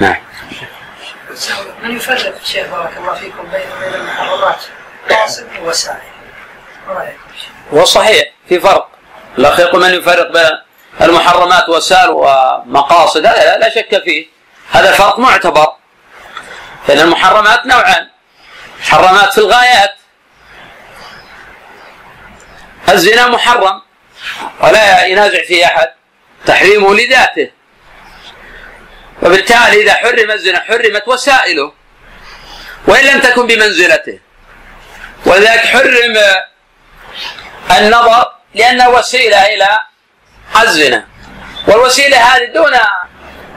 نعم. من يفرق شيخ بارك الله فيكم بين بين المحرمات قاصد ووسائل ما رايكم هو صحيح في فرق. الاخ يقول من يفرق بين المحرمات وسائل ومقاصد؟ هذا لا شك فيه. هذا فرق معتبر. لأن المحرمات نوعان. محرمات في الغايات. الزنا محرم. ولا ينازع فيه أحد. تحريمه لذاته. وبالتالي إذا حرم الزنا حرمت وسائله وإن لم تكن بمنزلته. ولذلك حرم النظر لأنه وسيلة إلى الزنا. والوسيلة هذه دون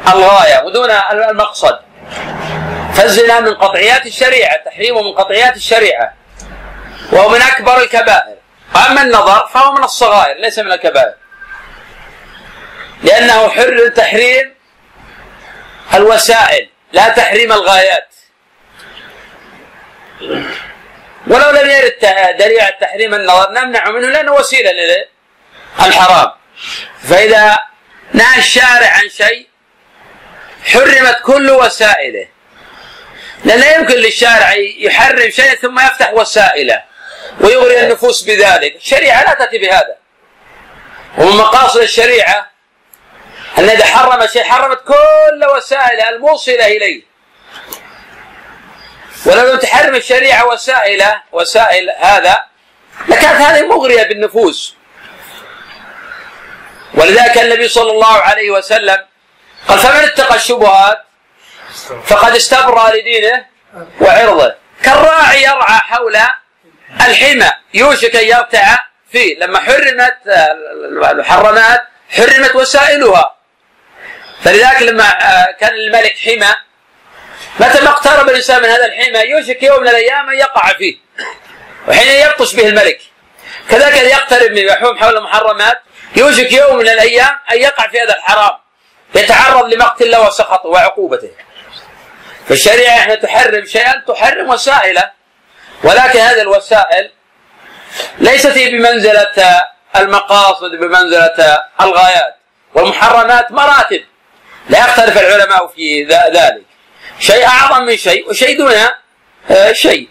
الغاية ودون المقصد. فالزنا من قطعيات الشريعة تحريمه من قطعيات الشريعة وهو من أكبر الكبائر. أما النظر فهو من الصغائر ليس من الكبائر. لأنه حر تحريم الوسائل لا تحريم الغايات. ولو لم يرد دليل على تحريم النظر نمنع منه لأنه وسيلة للحرام فإذا نهى الشارع عن شيء حرمت كل وسائله. لأن لا يمكن للشارع يحرم شيء ثم يفتح وسائله ويغري النفوس بذلك. الشريعة لا تأتي بهذا. ومن مقاصد الشريعة ان اذا حرم شيء حرمت كل وسائله الموصلة إليه. ولو تحرم الشريعة وسائل وسائل هذا لكانت هذه مغرية بالنفوس. ولذلك النبي صلى الله عليه وسلم قال فمن اتقى الشبهات فقد استبرى لدينه وعرضه. كالراعي يرعى حول الحمى يوشك أن يرتع فيه. لما حرمت المحرمات حرمت وسائلها. فلذلك لما كان الملك حمى متى ما اقترب الإنسان من هذا الحمى يوشك يوم من الأيام أن يقع فيه وحين يبطش به الملك. كذلك ان يقترب من يحوم حول المحرمات يوشك يوم من الأيام أن يقع في هذا الحرام يتعرض لمقت الله وسخطه وعقوبته. فالشريعه إحنا تحرم شيئا تحرم وسائله ولكن هذه الوسائل ليست هي بمنزلة المقاصد بمنزلة الغايات. والمحرمات مراتب. لا يختلف العلماء في ذلك. شيء أعظم من شيء وشيء دون شيء.